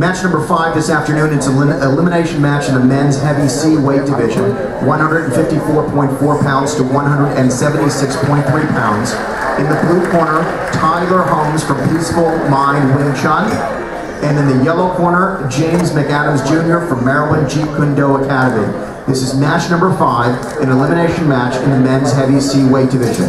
Match number five this afternoon, it's an elim- elimination match in the men's heavy C weight division, 154.4 pounds to 176.3 pounds. In the blue corner, Tyler Holmes from Peaceful Mind Wing Chun. And in the yellow corner, James McAdams Jr. from Maryland Jeet Kune Do Academy. This is match number five, an elimination match in the men's heavy C weight division.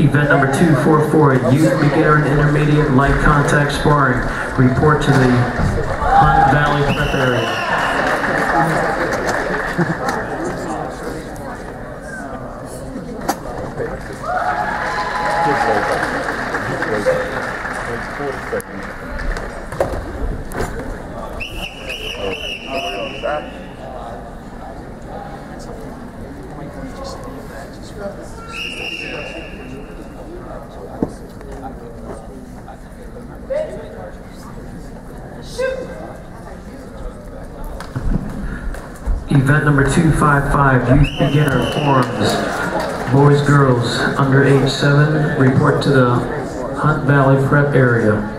Event number 244, Youth Beginner and Intermediate Light Contact Sparring. Report to the Hunt Valley Prep area. Event number 255, Youth Beginner Forums. Boys, girls under age 7, report to the Hunt Valley Prep area.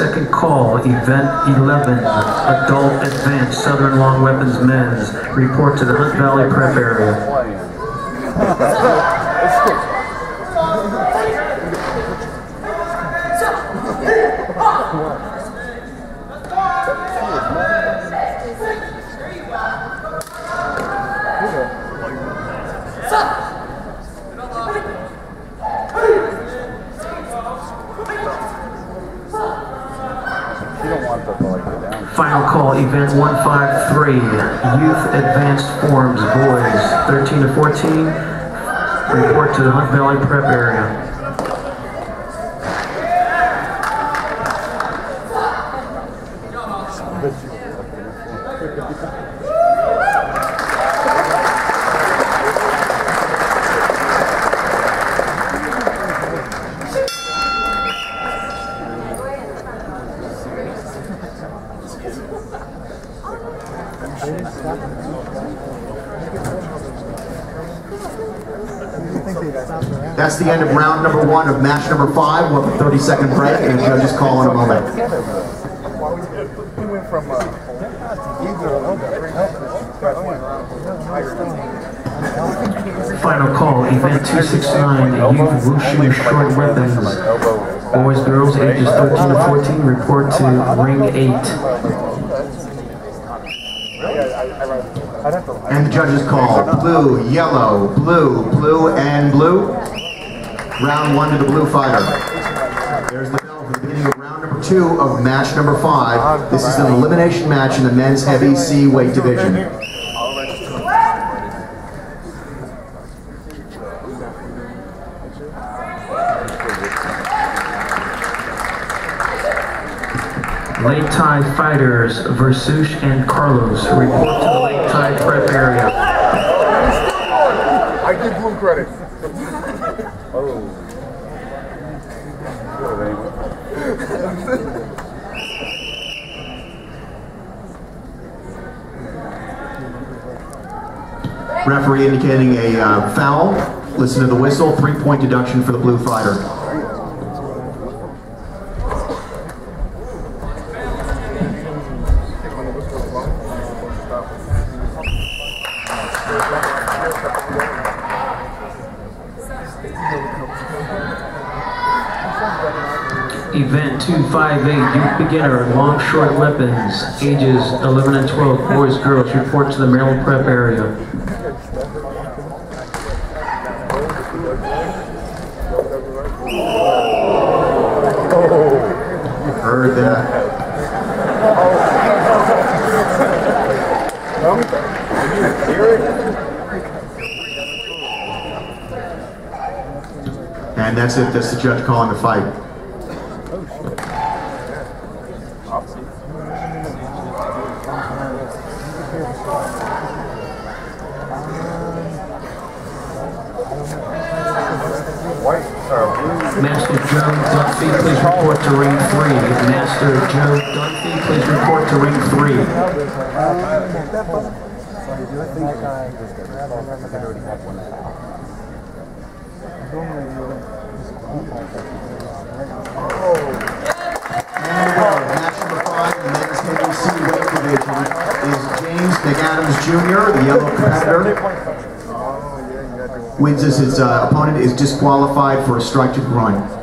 Second call, Event 11, Adult Advanced Southern Long Weapons Men's. Report to the Hunt Valley Prep area. Final call, Event 153, Youth Advanced Forms Boys, 13 to 14. Report to the Hunt Valley Prep area. That's the end of round number one of match number five. We'll have a 30 second break and the judges call in a moment. We went from Final call, Event 269, Youth Wushu Short Weapons. Boys, girls, ages 13 to 14. Report to Ring 8. And the judges call blue, yellow, blue, blue, and blue. Round one to the blue fighter. There's the bell for the beginning of round number two of match number five. This is an elimination match in the men's heavy C weight division. Lei Tai fighters Versush and Carlos report to the Lei Tai prep area. I give Bloom credit. oh. Referee indicating a uh, foul. Listen to the whistle. Three-point deduction for the blue fighter. Event 258, youth beginner, long short weapons, ages 11 and 12, boys, girls, report to the Maryland Prep area. Oh. Heard that. And that's it. That's the judge calling the fight. Master Joe Dunphy, please report to ring three. Master Joe Dunphy, please report to ring three. And match number five, in the men's heavy weight division, is James McAdams Jr., the yellow competitor. Wins as his uh, opponent is disqualified for a strike to the groin.